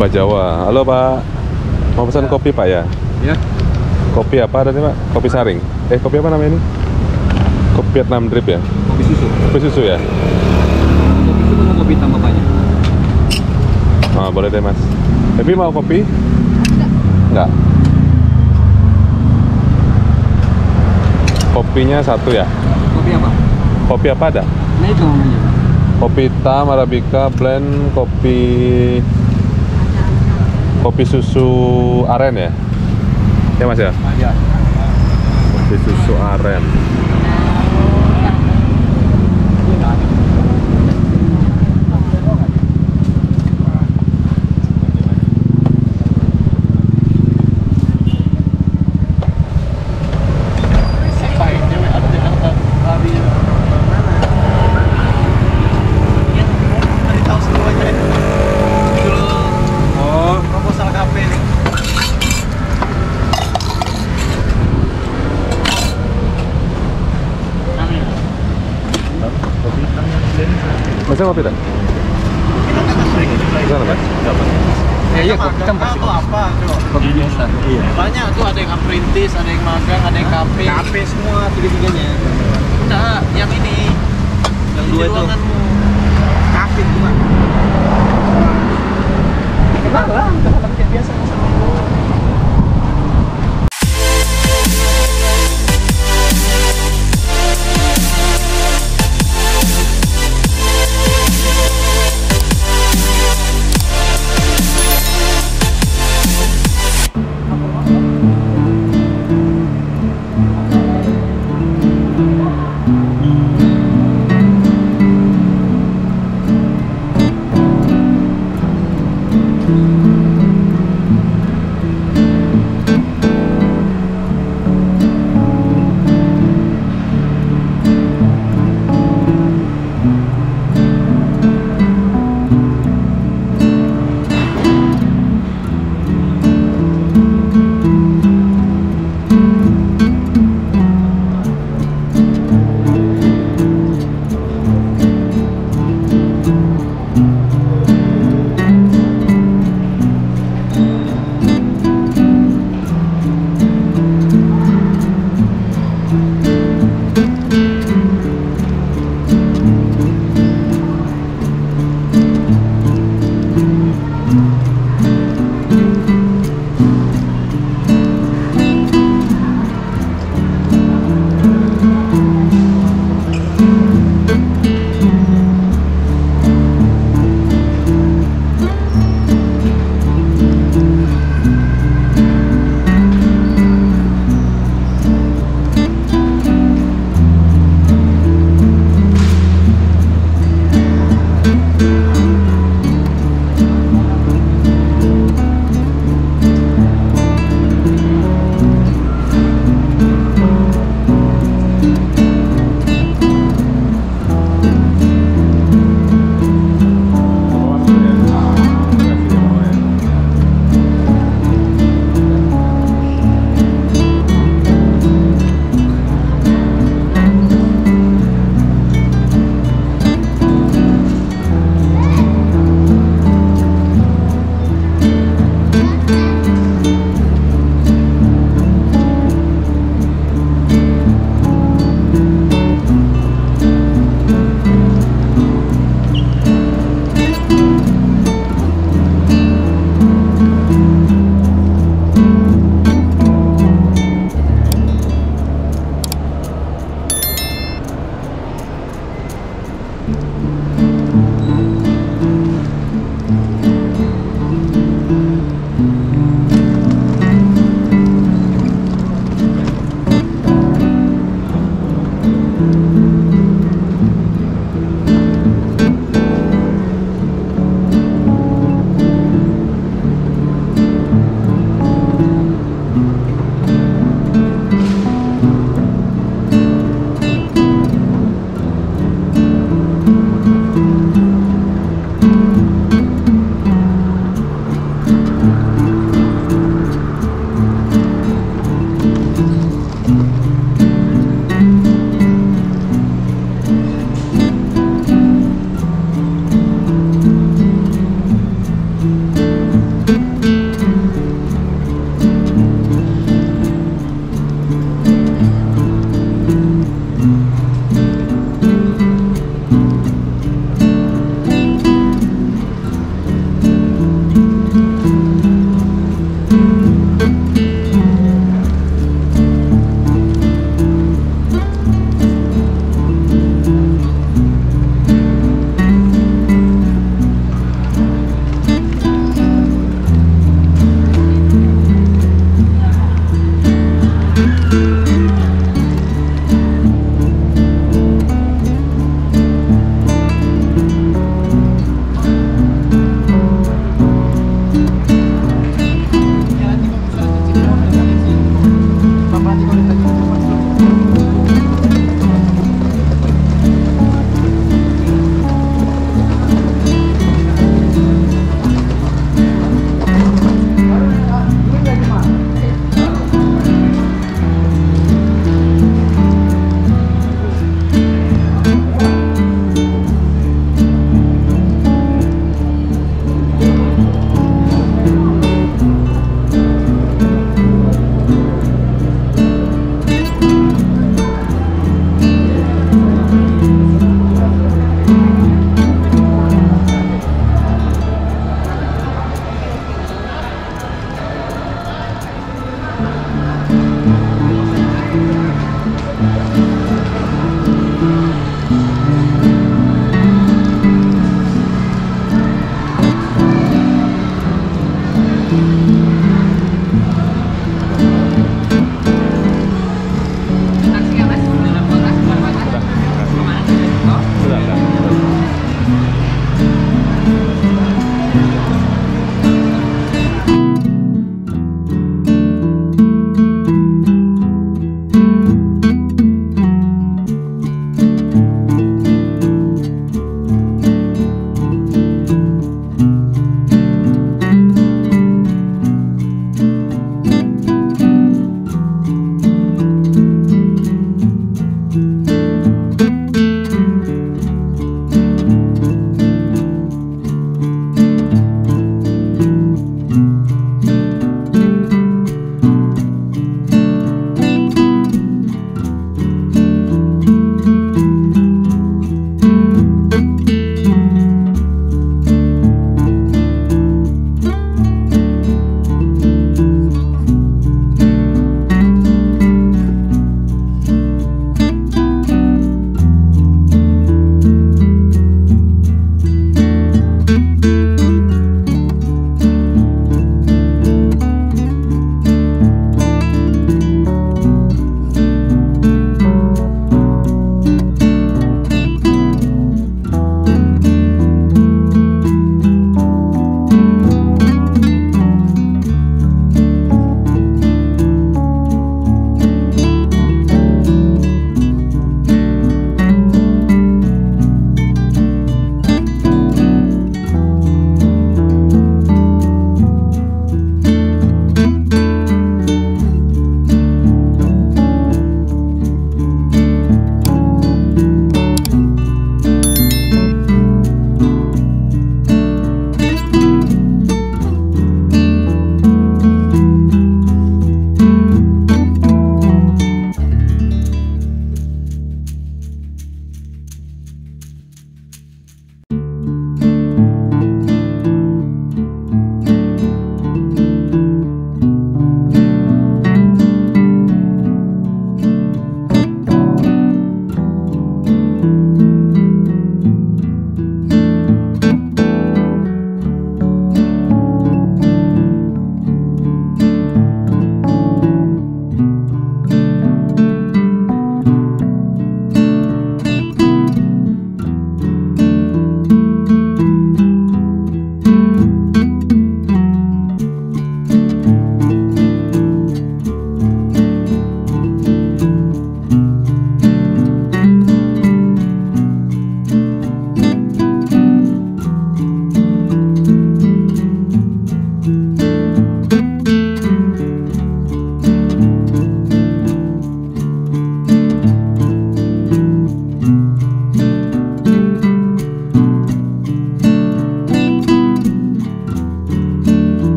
Bajawa. Halo Pak, mau pesan kopi Pak ya? Ya. Kopi apa tadi Pak? Kopi saring. Eh kopi apa namanya ini? Kopi Vietnam drip ya? Kopi susu. Kopi susu ya? Kopi susu mau kopi tambah banyak. Ah, boleh deh Mas. Tapi mau kopi? Enggak. Kopinya satu ya? Kopi apa? Kopi apa ada? Nah itu namanya. Kopi hitam, arabica, blend, kopi kopi susu aren ya? Ya Mas ya? Ya. Kopi susu aren. Masnya kopi tak? Sana Mas? Ya iya kopi campur sih. apa coba? Kopi biasa. Iya. Banyak tuh ada yang apprentice, ada yang magang, ada yang kafe. Kafe semua tiga-tiganya. Enggak, yang ini. Yang dua itu.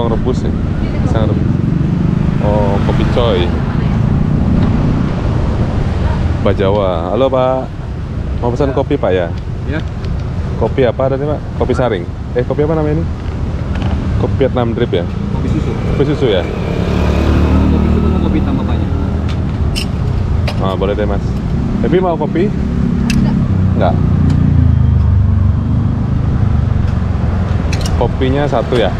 Singkong rebus ya pisang rebus oh kopi coy Pak Jawa halo Pak mau pesan kopi Pak ya Ya. kopi apa tadi Pak kopi saring eh kopi apa namanya ini kopi Vietnam drip ya Kopi susu. kopi susu ya Kopi susu mau kopi tambah banyak. Ah, boleh deh mas. Ebi mau kopi? Enggak. Kopinya satu ya.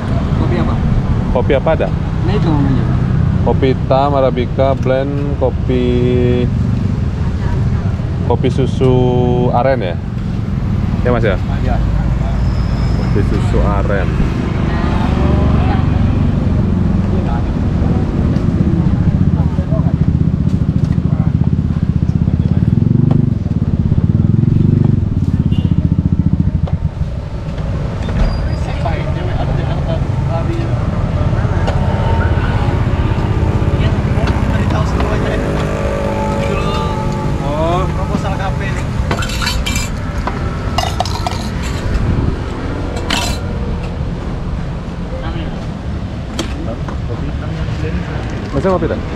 Kopi apa? Ada? Nah itu namanya. Kopi hitam, arabica, blend, kopi kopi susu aren ya? Ya mas ya? Ya. Kopi susu aren. Oh, proposal kafe nih. Masnya kopi tak?